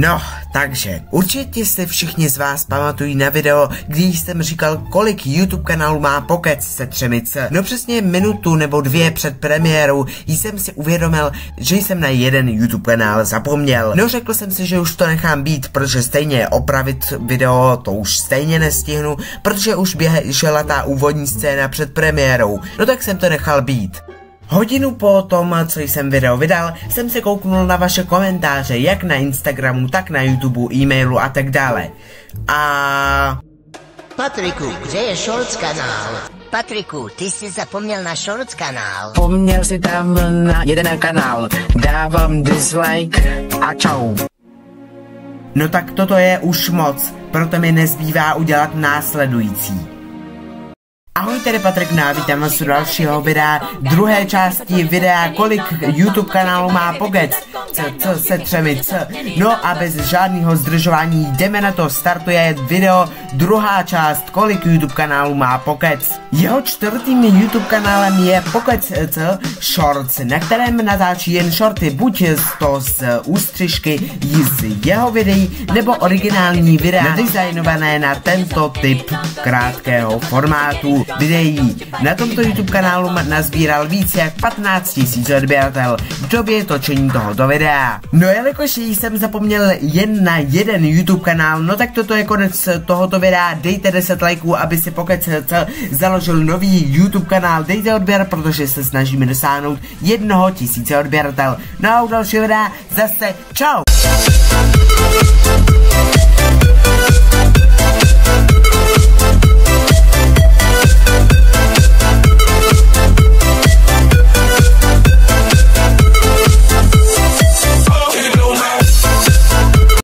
No, takže určitě si všichni z vás pamatují na video, když jsem říkal, kolik YouTube kanálů má Pokec se třemi C. No přesně minutu nebo dvě před premiérou jsem si uvědomil, že jsem na jeden YouTube kanál zapomněl. No řekl jsem si, že už to nechám být, protože stejně opravit video to už stejně nestihnu, protože už běžela ta úvodní scéna před premiérou. No tak jsem to nechal být. Hodinu po tom, co jsem video vydal, jsem se kouknul na vaše komentáře, jak na Instagramu, tak na YouTube, e-mailu a tak dále. A... Patriku, kde je Shorts kanál? Patriku, ty jsi zapomněl na Shorts kanál. Pomněl si tam na jeden kanál. Dávám dislike a čau. No tak toto je už moc, proto mi nezbývá udělat následující. Ahoj, tady Patrik Ná, vítám vás u dalšího videa, druhé části videa, kolik YouTube kanálu má Pogec, co, co se třemi, co. No a bez žádného zdržování jdeme na to, startuje video, druhá část, kolik YouTube kanálu má Pokec. Jeho čtvrtým YouTube kanálem je Pokec co? Shorts, na kterém natáčí jen shorty, buď to z ústřižky z jeho videí, nebo originální videa nadizajnované na tento typ krátkého formátu videí. Na tomto YouTube kanálu nazbíral více jak 15 000 odběratel v době točení tohoto videa. No jelikož jsem zapomněl jen na jeden YouTube kanál, no tak toto je konec tohoto videa. Dejte 10 lajků, aby si pokud založil nový YouTube kanál. Dejte odběr, protože se snažíme dosáhnout jednoho tisíce odběratel. No a u dalšího videa zase čau!